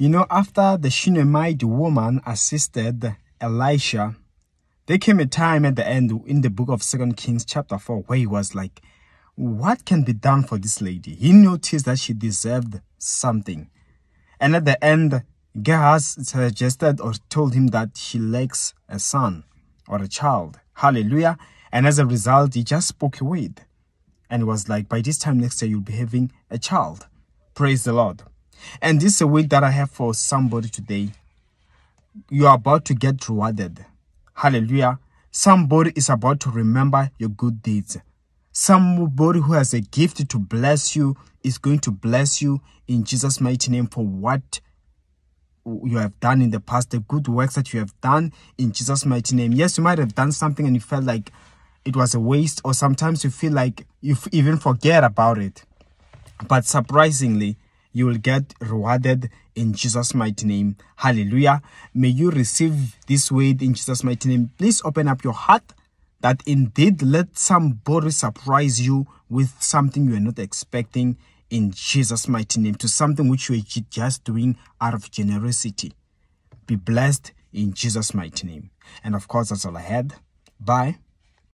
You know, after the Shunammite woman assisted Elisha, there came a time at the end in the book of Second Kings chapter 4 where he was like, what can be done for this lady? He noticed that she deserved something. And at the end, Gehazi suggested or told him that she lacks a son or a child. Hallelujah. And as a result, he just spoke a word and was like, by this time next year, you'll be having a child. Praise the Lord. And this is a word that I have for somebody today. You are about to get rewarded. Hallelujah. Somebody is about to remember your good deeds. Somebody who has a gift to bless you is going to bless you in Jesus' mighty name for what you have done in the past, the good works that you have done in Jesus' mighty name. Yes, you might have done something and you felt like it was a waste, or sometimes you feel like you even forget about it. But surprisingly, you will get rewarded in Jesus' mighty name. Hallelujah. May you receive this word in Jesus' mighty name. Please open up your heart that indeed let somebody surprise you with something you are not expecting in Jesus' mighty name to something which you are just doing out of generosity. Be blessed in Jesus' mighty name. And of course, that's all I had. Bye.